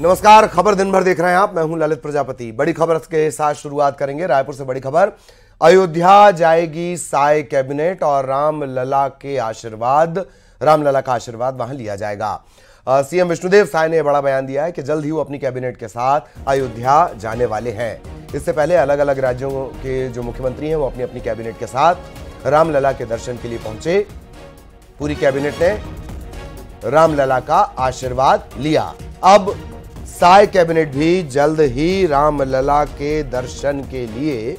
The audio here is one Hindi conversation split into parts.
नमस्कार, खबर दिन भर देख रहे हैं आप। मैं हूँ ललित प्रजापति। बड़ी खबर के साथ शुरुआत करेंगे। रायपुर से बड़ी खबर। अयोध्या जाएगी साय कैबिनेट और राम लला के आशीर्वाद राम लला का आशीर्वाद वहाँ लिया जाएगा। सीएम विष्णुदेव साय ने बड़ा बयान दिया है कि जल्द ही वो अपनी कैबिनेट के साथ अयोध्या जाने वाले हैं। इससे पहले अलग अलग राज्यों के जो मुख्यमंत्री हैं, वो अपनी अपनी कैबिनेट के साथ रामलला के दर्शन के लिए पहुँचे। पूरी कैबिनेट ने रामलला का आशीर्वाद लिया। अब साय कैबिनेट भी जल्द ही रामलला के दर्शन के लिए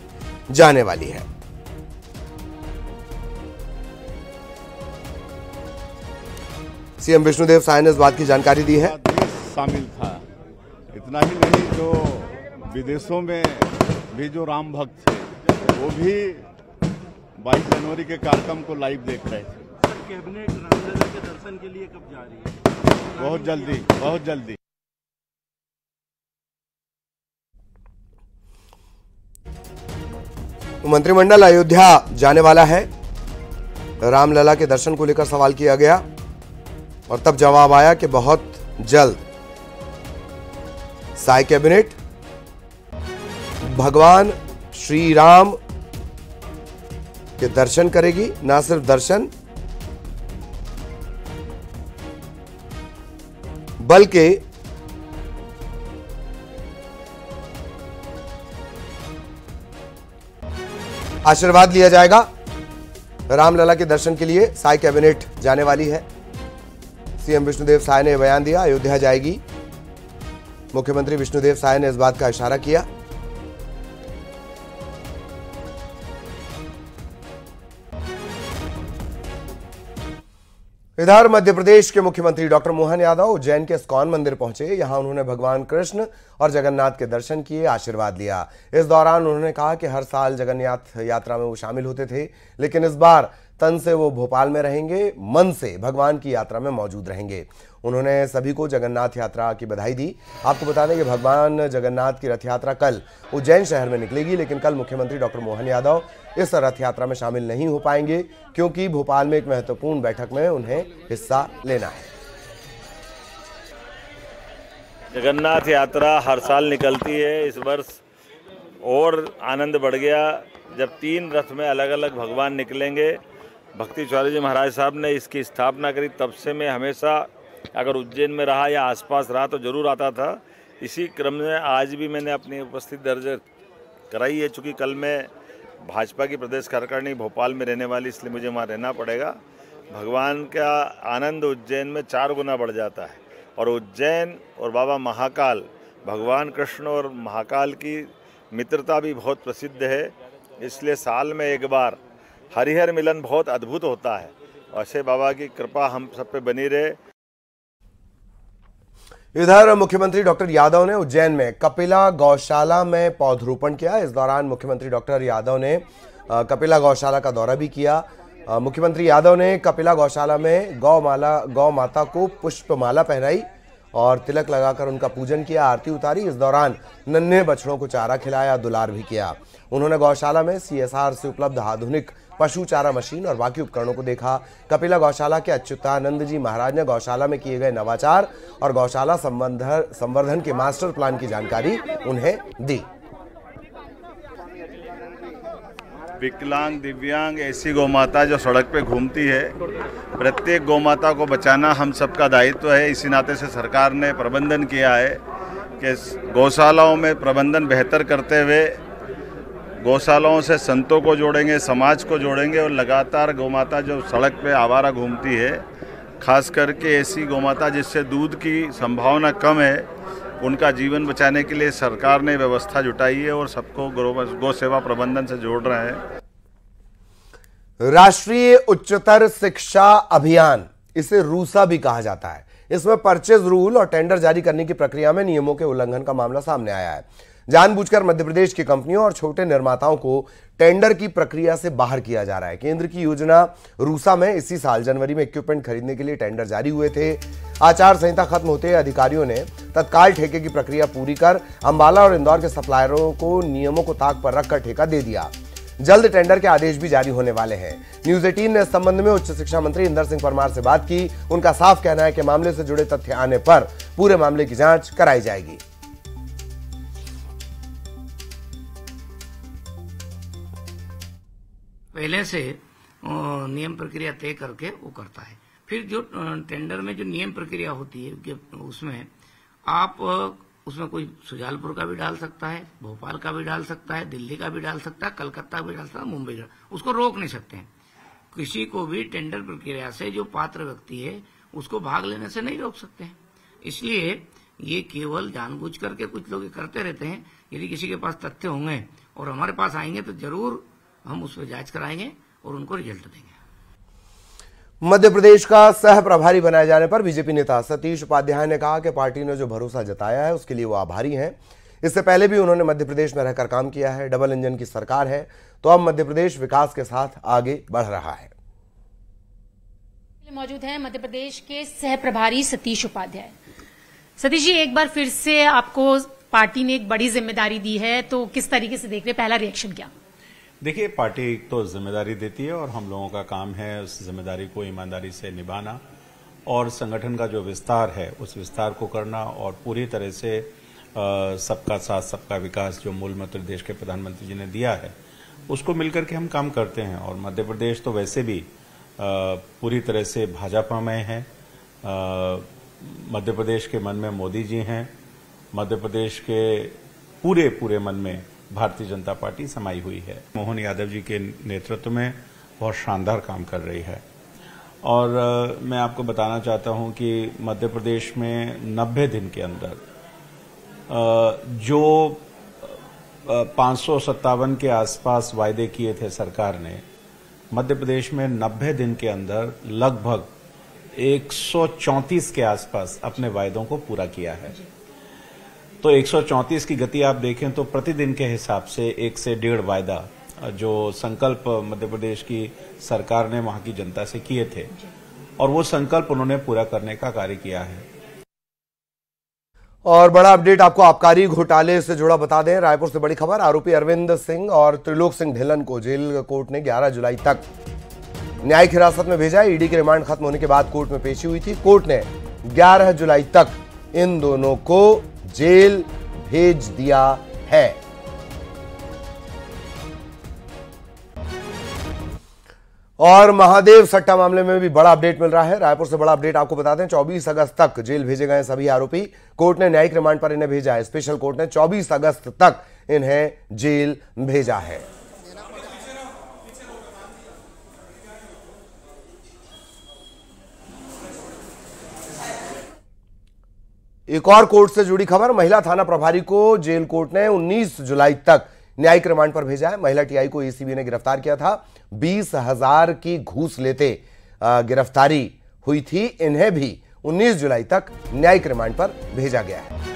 जाने वाली है। सीएम विष्णुदेव साय ने इस बात की जानकारी दी है। शामिल था। इतना ही नहीं जो विदेशों में भी जो राम भक्त थे वो भी 22 जनवरी के कार्यक्रम को लाइव देख रहे थे। कैबिनेट रामलला के दर्शन के लिए कब जा रही है? बहुत जल्दी बहुत जल्दी। मंत्रिमंडल अयोध्या जाने वाला है। रामलला के दर्शन को लेकर सवाल किया गया और तब जवाब आया कि बहुत जल्द। साई कैबिनेट, भगवान श्री राम के दर्शन करेगी, ना सिर्फ़ दर्शन, बल्कि आशीर्वाद लिया जाएगा। रामलला के दर्शन के लिए साई कैबिनेट जाने वाली है। सीएम विष्णुदेव साय ने बयान दिया, अयोध्या जाएगी। मुख्यमंत्री विष्णुदेव साय ने इस बात का इशारा किया। इधर मध्य प्रदेश के मुख्यमंत्री डॉक्टर मोहन यादव उज्जैन के स्कॉन मंदिर पहुँचे। यहाँ उन्होंने भगवान कृष्ण और जगन्नाथ के दर्शन किए, आशीर्वाद लिया। इस दौरान उन्होंने कहा कि हर साल जगन्नाथ यात्रा में वो शामिल होते थे, लेकिन इस बार तन से वो भोपाल में रहेंगे, मन से भगवान की यात्रा में मौजूद रहेंगे। उन्होंने सभी को जगन्नाथ यात्रा की बधाई दी। आपको बता दें कि भगवान जगन्नाथ की रथ यात्रा कल उज्जैन शहर में निकलेगी, लेकिन कल मुख्यमंत्री डॉक्टर मोहन यादव इस रथ यात्रा में शामिल नहीं हो पाएँगे, क्योंकि भोपाल में एक महत्वपूर्ण बैठक में उन्हें हिस्सा लेना है। जगन्नाथ यात्रा हर साल निकलती है इस वर्ष, और आनंद बढ़ गया। जब तीन रथ में अलग अलग भगवान निकलेंगे, भक्ति चौधरी जी महाराज साहब ने इसकी स्थापना करी, तब से मैं हमेशा अगर उज्जैन में रहा या आसपास रहा तो ज़रूर आता था। इसी क्रम में आज भी मैंने अपनी उपस्थिति दर्ज कराई है। चूँकि कल मैं भाजपा की प्रदेश कार्यकारिणी भोपाल में रहने वाली, इसलिए मुझे वहाँ रहना पड़ेगा। भगवान का आनंद उज्जैन में चार गुना बढ़ जाता है। और उज्जैन और बाबा महाकाल, भगवान कृष्ण और महाकाल की मित्रता भी बहुत प्रसिद्ध है। इसलिए साल में एक बार हरिहर मिलन बहुत अद्भुत होता है। ऐसे बाबा की कृपा हम सब पे बनी रहे। इधर मुख्यमंत्री डॉक्टर यादव ने उज्जैन में कपिला गौशाला में पौधरोपण किया। इस दौरान मुख्यमंत्री डॉक्टर यादव ने कपिला गौशाला का दौरा भी किया। मुख्यमंत्री यादव ने कपिला गौशाला में गौ माला गौ माता को पुष्पमाला पहनाई और तिलक लगाकर उनका पूजन किया, आरती उतारी। इस दौरान नन्हे बछड़ों को चारा खिलाया, दुलार भी किया। उन्होंने गौशाला में सीएसआर से उपलब्ध आधुनिक पशु चारा मशीन और बाकी उपकरणों को देखा। कपिला गौशाला के अच्युतानंद जी महाराज ने गौशाला में किए गए नवाचार और गौशाला संवर्धन के मास्टर प्लान की जानकारी उन्हें दी। विकलांग, दिव्यांग ऐसी गौमाता जो सड़क पे घूमती है, प्रत्येक गौमाता को बचाना हम सबका दायित्व है। इसी नाते से सरकार ने प्रबंधन किया है कि गौशालाओं में प्रबंधन बेहतर करते हुए गौशालाओं से संतों को जोड़ेंगे, समाज को जोड़ेंगे और लगातार गौमाता जो सड़क पे आवारा घूमती है, खास करके ऐसी गौमाता जिससे दूध की संभावना कम है, उनका जीवन बचाने के लिए सरकार ने व्यवस्था जुटाई है और सबको गौ सेवा प्रबंधन से जोड़ रहे हैं। राष्ट्रीय उच्चतर शिक्षा अभियान, इसे रूसा भी कहा जाता है। इसमें परचेज रूल और टेंडर जारी करने की प्रक्रिया में नियमों के उल्लंघन का मामला सामने आया है। जानबूझकर मध्य प्रदेश की कंपनियों और छोटे निर्माताओं को टेंडर की प्रक्रिया से बाहर किया जा रहा है। केंद्र की योजना रूसा में इसी साल जनवरी में इक्विपमेंट खरीदने के लिए टेंडर जारी हुए थे। आचार संहिता खत्म होते अधिकारियों ने तत्काल ठेके की प्रक्रिया पूरी कर अंबाला और इंदौर के सप्लायरों को नियमों को ताक पर रखकर ठेका दे दिया। जल्द टेंडर के आदेश भी जारी होने वाले हैं। न्यूज़ एटीन ने इस संबंध में उच्च शिक्षा मंत्री इंदर सिंह परमार से बात की। उनका साफ़ कहना है कि मामले से जुड़े तथ्य आने पर पूरे मामले की जाँच कराई जाएगी। पहले से नियम प्रक्रिया तय करके वो करता है। फिर जो टेंडर में जो नियम प्रक्रिया होती है उसमें आप उसमें कोई सुजालपुर का भी डाल सकता है, भोपाल का भी डाल सकता है, दिल्ली का भी डाल सकता है, कलकत्ता भी डाल सकता है, मुंबई का। उसको रोक नहीं सकते हैं। किसी को भी टेंडर प्रक्रिया से जो पात्र व्यक्ति है, उसको भाग लेने से नहीं रोक सकते हैं। इसलिए ये केवल जानबूझ करके कुछ लोग करते रहते हैं। यदि किसी के पास तथ्य होंगे और हमारे पास आएँगे तो ज़रूर हम उस पर जाँच कराएँगे और उनको रिज़ल्ट देंगे। मध्य प्रदेश का सह प्रभारी बनाए जाने पर बीजेपी नेता सतीश उपाध्याय ने कहा कि पार्टी ने जो भरोसा जताया है उसके लिए वो आभारी हैं। इससे पहले भी उन्होंने मध्य प्रदेश में रहकर काम किया है। डबल इंजन की सरकार है तो अब मध्य प्रदेश विकास के साथ आगे बढ़ रहा है। मौजूद हैं मध्य प्रदेश के सह प्रभारी सतीश उपाध्याय। सतीश जी एक बार फिर से आपको पार्टी ने एक बड़ी ज़िम्मेदारी दी है तो किस तरीके से देख रहे पहला रिएक्शन क्या? देखिए पार्टी एक तो ज़िम्मेदारी देती है और हम लोगों का काम है उस ज़िम्मेदारी को ईमानदारी से निभाना और संगठन का जो विस्तार है उस विस्तार को करना और पूरी तरह से सबका साथ सबका विकास जो मूल मंत्र देश के प्रधानमंत्री जी ने दिया है उसको मिलकर के हम काम करते हैं और मध्य प्रदेश तो वैसे भी पूरी तरह से भाजपामय है। अ, मध्य प्रदेश के मन में मोदी जी हैं मध्य प्रदेश के पूरे पूरे मन में भारतीय जनता पार्टी समाई हुई है। मोहन यादव जी के नेतृत्व में बहुत शानदार काम कर रही है। और मैं आपको बताना चाहता हूँ कि मध्य प्रदेश में 90 दिन के अंदर जो पाँच सौ सत्तावन के आसपास वायदे किए थे सरकार ने, मध्य प्रदेश में 90 दिन के अंदर लगभग 134 के आसपास अपने वायदों को पूरा किया है। तो 134 की गति आप देखें तो प्रतिदिन के हिसाब से एक से डेढ़ वायदा जो संकल्प मध्य प्रदेश की सरकार ने वहाँ की जनता से किए थे। और वो संकल्प उन्होंने पूरा करने का कार्य किया है। और बड़ा अपडेट आपको आबकारी घोटाले से जुड़ा बता दें। रायपुर से बड़ी खबर, आरोपी अरविंद सिंह और त्रिलोक सिंह ढिलन को जेल कोर्ट ने 11 जुलाई तक न्यायिक हिरासत में भेजा। ईडी के रिमांड खत्म होने के बाद कोर्ट में पेशी हुई थी। कोर्ट ने 11 जुलाई तक इन दोनों को जेल भेज दिया है। और महादेव सट्टा मामले में भी बड़ा अपडेट मिल रहा है। रायपुर से बड़ा अपडेट आपको बता दें 24 अगस्त तक जेल भेजे गए सभी आरोपी। कोर्ट ने न्यायिक रिमांड पर इन्हें भेजा है। स्पेशल कोर्ट ने 24 अगस्त तक इन्हें जेल भेजा है। एक और कोर्ट से जुड़ी खबर, महिला थाना प्रभारी को जेल कोर्ट ने 19 जुलाई तक न्यायिक रिमांड पर भेजा है। महिला टीआई को एसीबी ने गिरफ़्तार किया था। बीस हज़ार की घूस लेते गिरफ्तारी हुई थी। इन्हें भी 19 जुलाई तक न्यायिक रिमांड पर भेजा गया है।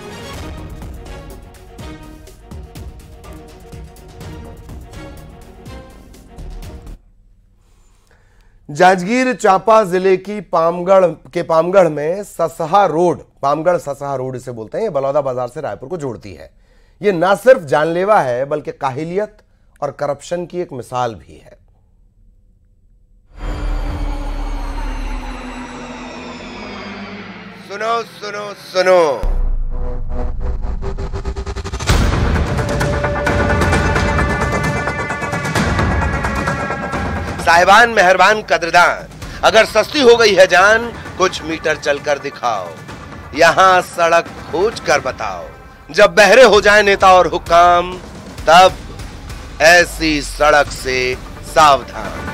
जांजगीर चांपा ज़िले की पामगढ़ के पामगढ़ में ससहा रोड, पामगढ़ ससहा रोड इसे बोलते हैं, ये बलौदा बाज़ार से रायपुर को जोड़ती है। ये ना सिर्फ़ जानलेवा है, बल्कि काहिलियत और करप्शन की एक मिसाल भी है। सुनो सुनो सुनो। साहिबान मेहरबान कदरदान। अगर सस्ती हो गई है जान, कुछ मीटर चलकर दिखाओ। यहाँ सड़क खोज कर बताओ। जब बहरे हो जाए नेता और हुक्काम, तब ऐसी सड़क से सावधान।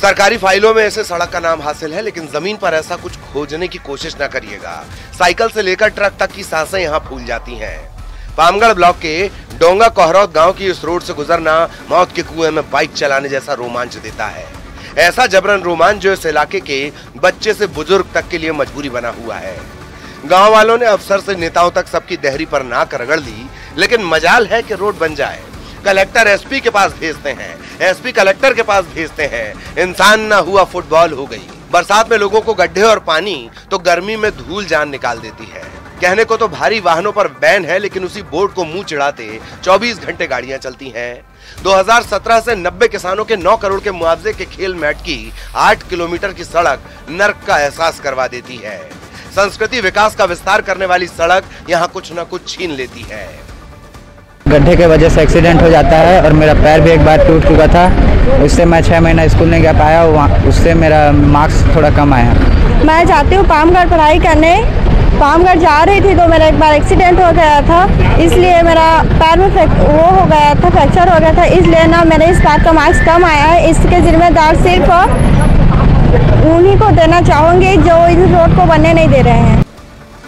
सरकारी फाइलों में ऐसे सड़क का नाम हासिल है, लेकिन ज़मीन पर ऐसा कुछ खोजने की कोशिश ना करिएगा। साइकिल से लेकर ट्रक तक की साँसें यहाँ फूल जाती हैं। पामगढ़ ब्लॉक के डोंगा कोहरौत गाँव की इस रोड से गुजरना मौत के कुएँ में बाइक चलाने जैसा रोमांच देता है। ऐसा जबरन रोमांच जो इस इलाके के बच्चे से बुज़ुर्ग तक के लिए मजबूरी बना हुआ है। गाँव वालों ने अफसर से नेताओं तक सबकी देहरी पर नाक रगड़ ली लेकिन मजाल है कि रोड बन जाए। कलेक्टर एसपी के पास भेजते हैं, एसपी कलेक्टर के पास भेजते हैं। इंसान ना हुआ फुटबॉल हो गई। बरसात में लोगों को गड्ढे और पानी तो गर्मी में धूल जान निकाल देती है। कहने को तो भारी वाहनों पर बैन है लेकिन उसी बोर्ड को मुँह चिढ़ाते 24 घंटे गाड़ियाँ चलती हैं। 2017 से 90 किसानों के 9 करोड़ के मुआवजे के खेल मैट की 8 किलोमीटर की सड़क नर्क का एहसास करवा देती है। संस्कृति विकास का विस्तार करने वाली सड़क यहाँ कुछ न कुछ छीन लेती है। गड्ढे के वजह से एक्सीडेंट हो जाता है और मेरा पैर भी एक बार टूट चुका था। उससे मैं छः महीना स्कूल नहीं जा पाया उससे मेरा मार्क्स थोड़ा कम आया। मैं जाती हूँ पामगढ़ पढ़ाई करने पामगढ़ जा रही थी तो मेरा एक बार एक्सीडेंट हो गया था। इसलिए मेरा पैर में वो हो गया था फ्रैक्चर हो गया था। इसलिए ना मेरे इस बार का मार्क्स कम आया है। इसके जिम्मेदार सिर्फ़ उन्हीं को देना चाहूँगी जो इस रोड को बनने नहीं दे रहे हैं।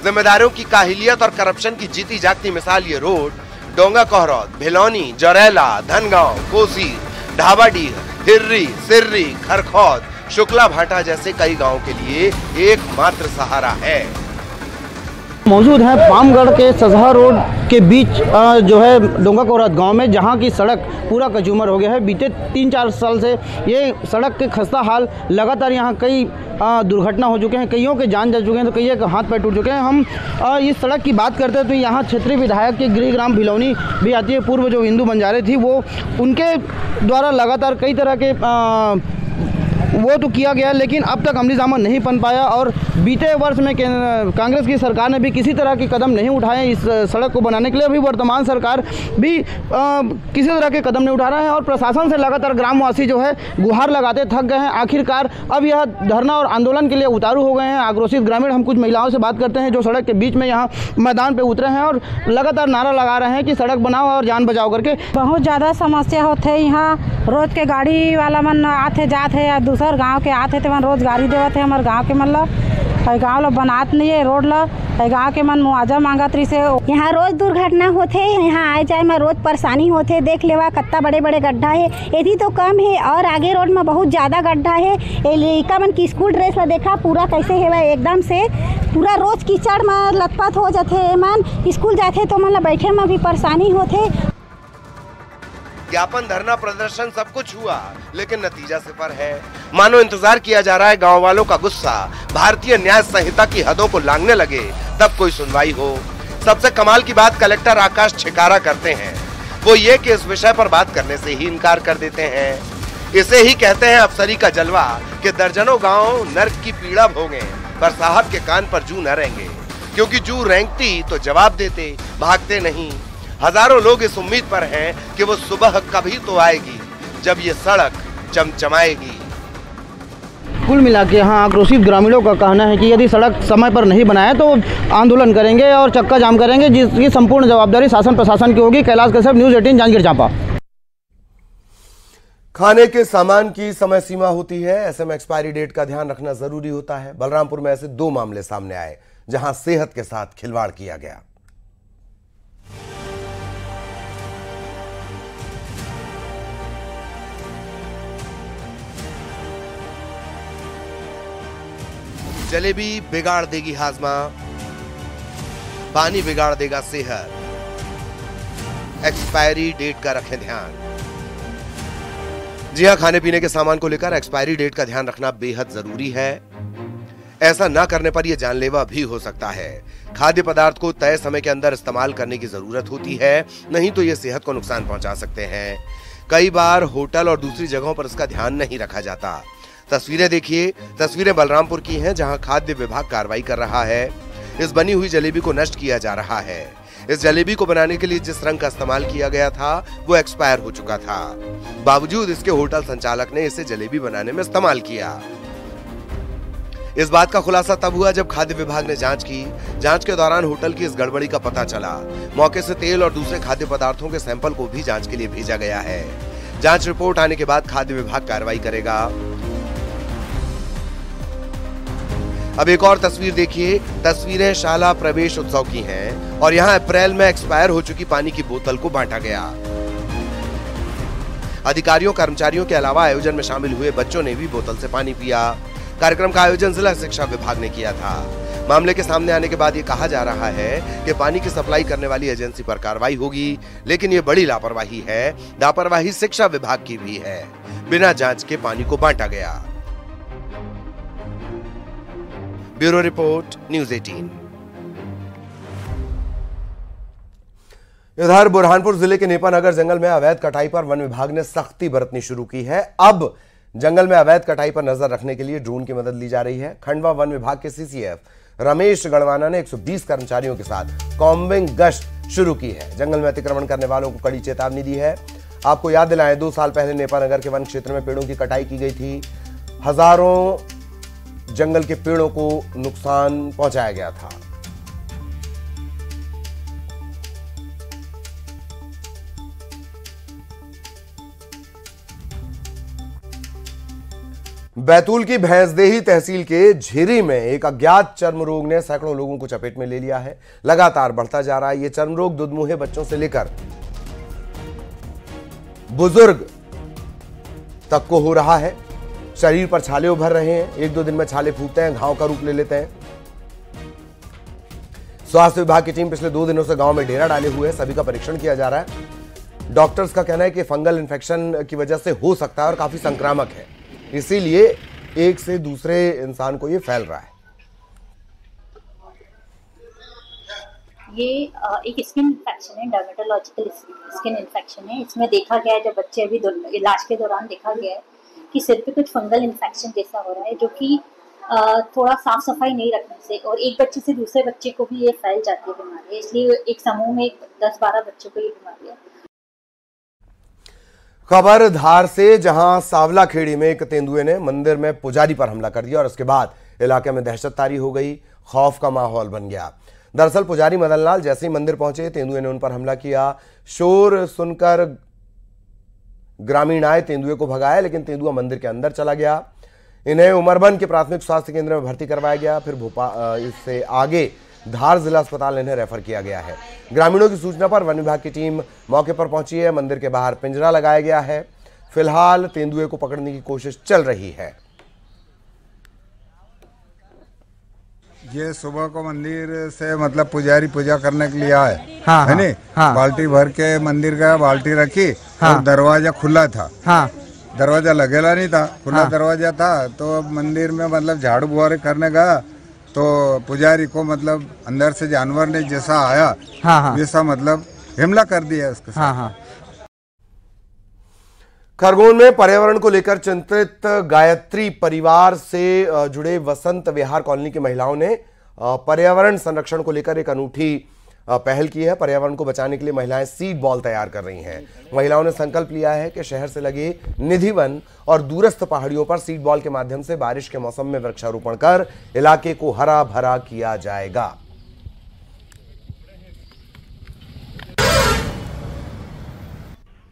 जिम्मेदारों की काहिलियत और करप्शन की जीती जागती मिसाल ये रोड, डोंगा कोहरौद, भिलौनी, जरैला, धनगांव, कोसी, ढाबाडीह हिर्री सिर्री, खरखौद, शुक्ला भाटा जैसे कई गाँव के लिए एकमात्र सहारा है। मौजूद है पामगढ़ के सजहा रोड के बीच जो है डोंगा कोरत गाँव में, जहाँ की सड़क पूरा कचूमर हो गया है। बीते तीन चार साल से ये सड़क के खस्ता हाल लगातार यहाँ कई दुर्घटना हो चुके हैं, कईयों के जान जा चुके हैं तो कई के हाथ पैर टूट चुके हैं। हम इस सड़क की बात करते हैं तो यहाँ क्षेत्रीय विधायक के गृहग्राम भिलौनी भी आती है। पूर्व जो हिंदू बंजारे थी, वो उनके द्वारा लगातार कई तरह के वो तो किया गया लेकिन अब तक अमली जामा नहीं बन पाया और बीते वर्ष में कांग्रेस की सरकार ने भी किसी तरह के कदम नहीं उठाए इस सड़क को बनाने के लिए। अभी वर्तमान सरकार भी अ, किसी तरह के कदम नहीं उठा रहे हैं और प्रशासन से लगातार ग्रामवासी जो है गुहार लगाते थक गए हैं। आखिरकार अब यह धरना और आंदोलन के लिए उतारू हो गए हैं। आक्रोशित ग्रामीण हम कुछ महिलाओं से बात करते हैं जो सड़क के बीच में यहाँ मैदान पे उतरे हैं और लगातार नारा लगा रहे हैं कि सड़क बनाओ और जान बचाओ करके। बहुत ज़्यादा समस्या होते हैं। यहाँ रोज के गाड़ी वाला मन आते जाते है या दूसर गाँव के आते थे मन रोज गाड़ी देवत है हमारे गाँव के मन ला। गाँव ला बनात नहीं है रोड ला। गाँव के मन मुआवजा मांगत रही से यहाँ रोज दुर्घटना होथे, यहाँ आए जाए में रोज परेशानी होथे, देख लेवा कत्ता बड़े बड़े गड्ढा है। यदि तो कम है, और आगे रोड में बहुत ज़्यादा गड्ढा है। लड़का मन की स्कूल ड्रेस ला देखा, पूरा कैसे है एकदम से। पूरा रोज कीचड़ में लथपथ हो जाते मन। स्कूल जाते तो मन ला बैठे में भी परेशानी होथे। ज्ञापन धरना, प्रदर्शन, सब कुछ हुआ, लेकिन नतीजा सिफर है। मानो इंतज़ार किया जा रहा है गाँव वालों का गुस्सा। भारतीय न्याय संहिता की हदों को लांगने लगे, तब कोई सुनवाई हो। सबसे कमाल की बात, कलेक्टर आकाश छिकारा करते हैं। वो ये कि इस विषय पर बात करने से ही इनकार कर देते हैं। इसे ही कहते हैं अफसरी का जलवा, कि दर्जनों गाँव नर्क की पीड़ा भोगे, पर साहब के कान पर जू न रहेंगे क्योंकि जू रेंगती तो जवाब देते, भागते नहीं। हज़ारों लोग इस उम्मीद पर हैं कि वो सुबह कभी तो आएगी जब ये सड़क चमचमाएगी। कुल मिला के यहाँ आक्रोशित ग्रामीणों का कहना है कि यदि सड़क समय पर नहीं बनाए तो आंदोलन करेंगे और चक्का जाम करेंगे जिसकी संपूर्ण जवाबदारी शासन प्रशासन की होगी। Kailash Kashyap news eighteen Janjgir Champa. खाने के सामान की समय सीमा होती है। ऐसे में एक्सपायरी डेट का ध्यान रखना ज़रूरी होता है। बलरामपुर में ऐसे दो मामले सामने आए जहाँ सेहत के साथ खिलवाड़ किया गया। जलेबी बिगाड़ देगी हाजमा। पानी बिगाड़ देगा सेहत। एक्सपायरी डेट का रखें ध्यान। जी हाँ खाने पीने के सामान को लेकर एक्सपायरी डेट का ध्यान रखना बेहद ज़रूरी है। ऐसा ना करने पर यह जानलेवा भी हो सकता है। खाद्य पदार्थ को तय समय के अंदर इस्तेमाल करने की ज़रूरत होती है, नहीं तो ये सेहत को नुकसान पहुँचा सकते हैं। कई बार होटल और दूसरी जगहों पर इसका ध्यान नहीं रखा जाता। तस्वीरें देखिए। तस्वीरें बलरामपुर की हैं, जहाँ खाद्य विभाग कार्रवाई कर रहा है। इस बनी हुई जलेबी को नष्ट किया जा रहा है। इस जलेबी को बनाने के लिए जिस रंग का इस्तेमाल किया गया था, वो एक्सपायर हो चुका था। बावजूद इसके होटल संचालक ने इसे जलेबी बनाने में इस्तेमाल किया। इस बात का खुलासा तब हुआ जब खाद्य विभाग ने जाँच की। जाँच के दौरान होटल की इस गड़बड़ी का पता चला। मौके से तेल और दूसरे खाद्य पदार्थों के सैंपल को भी जाँच के लिए भेजा गया है। जाँच रिपोर्ट आने के बाद खाद्य विभाग कार्रवाई करेगा। अब एक और तस्वीर देखिए। तस्वीरें शाला प्रवेश उत्सव की हैं और यहाँ अप्रैल में एक्सपायर हो चुकी पानी की बोतल को बांटा गया। अधिकारियों, कर्मचारियों के अलावा आयोजन में शामिल हुए बच्चों ने भी बोतल से पानी पिया। कार्यक्रम का आयोजन जिला शिक्षा विभाग ने किया था। मामले के सामने आने के बाद ये कहा जा रहा है कि पानी की सप्लाई करने वाली एजेंसी पर कार्रवाई होगी, लेकिन ये बड़ी लापरवाही है। लापरवाही शिक्षा विभाग की भी है। बिना जाँच के पानी को बांटा गया। ब्यूरो रिपोर्ट, न्यूज़ 18 इधर बुरहानपुर ज़िले के नेपानगर जंगल में अवैध कटाई पर वन विभाग ने सख्ती बरतनी शुरू की है। अब जंगल में अवैध कटाई पर नज़र रखने के लिए ड्रोन की मदद ली जा रही है। खंडवा वन विभाग के सीसीएफ रमेश गढ़वाना ने 120 कर्मचारियों के साथ कॉम्बिंग गश्त शुरू की है। जंगल में अतिक्रमण करने वालों को कड़ी चेतावनी दी है। आपको याद दिलाएँ, दो साल पहले नेपानगर के वन क्षेत्र में पेड़ों की कटाई की गई थी। हज़ारों जंगल के पेड़ों को नुकसान पहुँचाया गया था। बैतूल की भैंसदेही तहसील के झिरी में एक अज्ञात चर्म रोग ने सैकड़ों लोगों को चपेट में ले लिया है। लगातार बढ़ता जा रहा है ये चर्म रोग दुधमुहे बच्चों से लेकर बुज़ुर्ग तक को हो रहा है। शरीर पर छाले उभर रहे हैं, एक दो दिन में छाले फूटते हैं, घाव का रूप ले लेते हैं। स्वास्थ्य विभाग की टीम पिछले दो दिनों से गाँव में डेरा डाले हुए है, सभी का परीक्षण किया जा रहा है। डॉक्टर्स का कहना है कि फंगल इन्फेक्शन की वजह से हो सकता है और काफ़ी संक्रामक है। इसीलिए एक से दूसरे इंसान को ये फैल रहा है। ये एक स्किन इन्फेक्शन है डर्मेटोलॉजिकल स्किन इन्फेक्शन है। इसमें देखा गया है, जब बच्चे अभी इलाज के दौरान देखा गया है कि सिर पे कुछ फंगल इन्फेक्शन जैसा हो रहा है, जो कि थोड़ा साफ़ सफ़ाई नहीं रखने से और एक बच्चे से दूसरे बच्चे को भी ये फैल जाती है बीमारी, इसलिए एक समूह में दस बारह बच्चों को ये बीमारी है। खबर धार से, जहाँ सावला खेड़ी में एक तेंदुए ने मंदिर में पुजारी पर हमला कर दिया और उसके बाद इलाके में दहशत तारी हो गई, खौफ का माहौल बन गया। दरअसल पुजारी मदनलाल जैसे ही मंदिर पहुँचे, तेंदुए ने उन पर हमला किया। शोर सुनकर ग्रामीण आए तेंदुए को भगाया लेकिन तेंदुआ मंदिर के अंदर चला गया। इन्हें उमरबन के प्राथमिक स्वास्थ्य केंद्र में भर्ती करवाया गया। फिर भोपाल इससे आगे धार जिला अस्पताल इन्हें रेफर किया गया है। ग्रामीणों की सूचना पर वन विभाग की टीम मौके पर पहुँची है। मंदिर के बाहर पिंजरा लगाया गया है। फ़िलहाल तेंदुए को पकड़ने की कोशिश चल रही है। ये सुबह को मंदिर से मतलब पुजारी पूजा करने के लिए आए। हाँ, है नी? हाँ। बाल्टी भर के मंदिर गया बाल्टी रखी। हाँ। और दरवाज़ा खुला था हाँ दरवाज़ा लगेला नहीं था खुला हाँ। दरवाज़ा था तो मंदिर में मतलब झाड़ू बुहारे करने गया तो पुजारी को मतलब अंदर से जानवर ने जैसा आया हाँ, हाँ। वैसा मतलब हमला कर दिया उसके साथ हाँ हाँ खरगोन में पर्यावरण को लेकर चिंतित गायत्री परिवार से जुड़े वसंत विहार कॉलोनी की महिलाओं ने पर्यावरण संरक्षण को लेकर एक अनूठी पहल की है पर्यावरण को बचाने के लिए महिलाएँ सीड बॉल तैयार कर रही हैं। महिलाओं ने संकल्प लिया है कि शहर से लगे निधिवन और दूरस्थ पहाड़ियों पर सीड बॉल के माध्यम से बारिश के मौसम में वृक्षारोपण कर इलाके को हरा भरा किया जाएगा।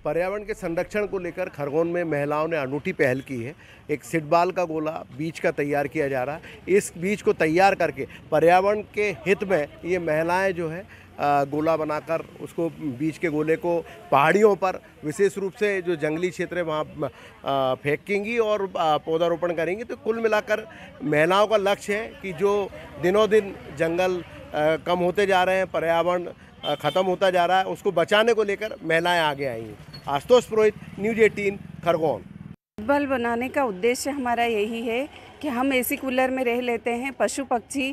पर्यावरण के संरक्षण को लेकर खरगोन में महिलाओं ने अनूठी पहल की है। एक सिटबाल का गोला बीज का तैयार किया जा रहा है। इस बीज को तैयार करके पर्यावरण के हित में ये महिलाएँ जो है गोला बनाकर उसको बीज के गोले को पहाड़ियों पर विशेष रूप से जो जंगली क्षेत्र है, वहाँ फेंकेंगी और पौधारोपण करेंगी। तो कुल मिलाकर महिलाओं का लक्ष्य है कि जो दिनों दिन जंगल कम होते जा रहे हैं, पर्यावरण खत्म होता जा रहा है उसको बचाने को लेकर महिलाएँ आगे आई हैं। आशुतोष पुरोहित न्यूज़ 18 खरगोन। बल बनाने का उद्देश्य हमारा यही है कि हम एसी कूलर में रह लेते हैं पशु पक्षी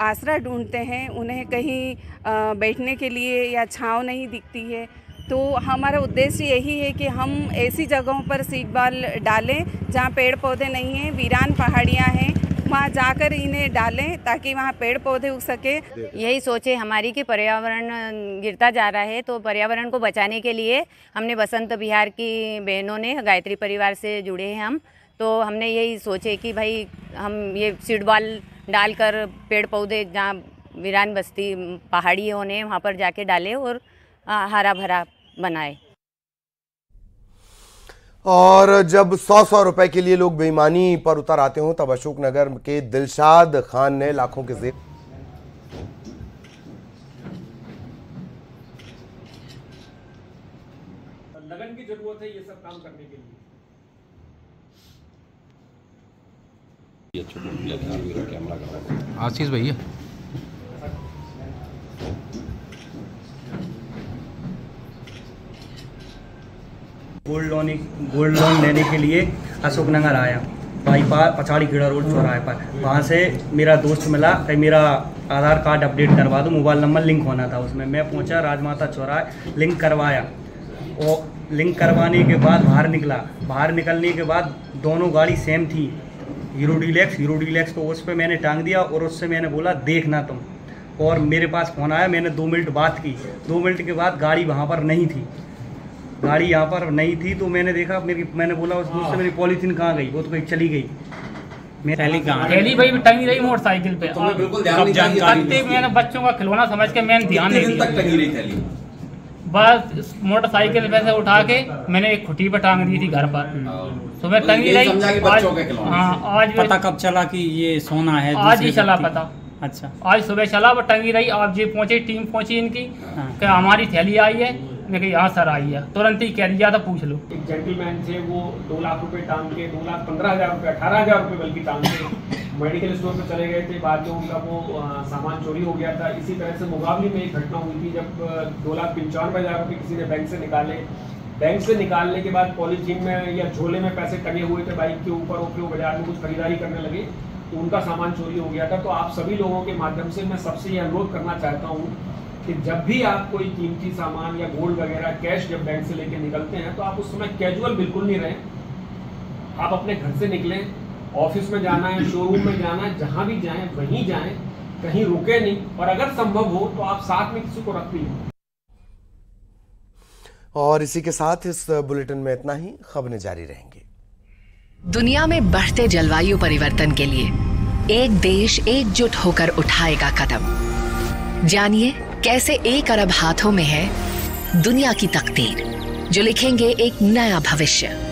आसरा ढूंढते हैं उन्हें कहीं अ, बैठने के लिए या छाँव नहीं दिखती है। तो हमारा उद्देश्य यही है कि हम ऐसी जगहों पर सीट बाल डालें जहाँ पेड़ पौधे नहीं हैं वीरान पहाड़ियाँ हैं वहाँ जाकर इन्हें डालें ताकि वहाँ पेड़ पौधे उग सके। यही सोच हमारी कि पर्यावरण गिरता जा रहा है तो पर्यावरण को बचाने के लिए हमने बसंत बिहार की बहनों ने, गायत्री परिवार से जुड़े हैं हम तो हमने यही सोचे कि भाई हम ये सीड बॉल डालकर पेड़ पौधे जहाँ वीरान बस्ती पहाड़ी होने वहाँ पर जाके डाले और हरा भरा बनाए। और जब सौ सौ रुपए के लिए लोग बेईमानी पर उतर आते हों तब अशोकनगर के दिलशाद खान ने लाखों के जेब लगन की ज़रूरत है ये सब काम करने के लिए। आशीष भैया। गोल्ड लोन गोल्ड लोन लेने के लिए अशोकनगर आया। बाईपास पछाड़ी खेड़ा रोड चौराहे पर। वहाँ से मेरा दोस्त मिला, कहीं मेरा आधार कार्ड अपडेट करवा दो, मोबाइल नंबर लिंक होना था उसमें। मैं पहुँचा राजमाता चौराहे, लिंक करवाया। और लिंक करवाने के बाद बाहर निकला। बाहर निकलने के बाद दोनों गाड़ी सेम थी। हीरो डीलैक्स हीरो डीलैक्स को उस पर मैंने टांग दिया और उससे मैंने बोला देखना तुम। और मेरे पास फ़ोन आया, मैंने दो मिनट बात की। दो मिनट के बाद गाड़ी वहाँ पर नहीं थी। गाड़ी यहाँ पर नहीं थी तो मैंने देखा मेरी मैंने बोला उस मुझसे मेरी पॉलीथीन कहाँ गई? वो तो कहीं चली गई। थैली थैली भाई टंगी रही मोटरसाइकिल पे। तुम्हें बिल्कुल ध्यान नहीं था कि गाड़ी तब तक मैंने बच्चों का खिलौना समझ के मैंने ध्यान नहीं तक दिया। टंगी रही थैली? बस मोटरसाइकिल पे से उठा के मैंने एक खुटी पे टांग दी थी घर पर। सुबह मतलब टंगी रही। आज बच्चों के खिलौने हाँ आज पता कब चला कि ये सोना है आज ही चला पता। अच्छा। आज सुबह चला वो टंगी रही आप जी पहुँची टीम पहुँची इनकी हाँ। कि हमारी थैली आई है। मैं कहा यहाँ सर आई है। तुरंत ही कह दिया था पूछ लो। एक जेंटलमैन थे, वो दो लाख रुपए टांग के, दो लाख पंद्रह हज़ार रुपए, अठारह हज़ार रुपए बल्कि टांग के मेडिकल स्टोर पे चले गए थे। बाद में उनका वो सामान चोरी हो गया था। इसी तरह से मुकाबले में एक घटना हुई थी, जब दो लाख पंचानवे हज़ार रुपए किसी ने बैंक से निकाले। बैंक से निकालने के बाद पॉलीथीन में या झोले में पैसे टंगे हुए थे बाइक के ऊपर और फिर बाज़ार में कुछ खरीदारी करने लगे। तो उनका सामान चोरी हो गया था। तो आप सभी लोगों के माध्यम से मैं सबसे ये अनुरोध करना चाहता हूँ कि जब भी आप कोई कीमती सामान या गोल्ड वगैरह कैश जब बैंक से लेके निकलते हैं तो आप उस समय कैजुअल बिल्कुल नहीं रहें। आप अपने घर से निकलें ऑफ़िस में जाना है शोरूम में जाना है जहाँ भी जाएँ वहीं जाएँ कहीं रुके नहीं। और अगर संभव हो तो आप साथ में किसी को रख भी लें। और इसी के साथ इस बुलेटिन में इतना ही। खबरें जारी रहेंगी। दुनिया में बढ़ते जलवायु परिवर्तन के लिए एक देश एकजुट होकर उठाएगा कदम। जानिए कैसे एक अरब हाथों में है दुनिया की तकदीर जो लिखेंगे एक नया भविष्य।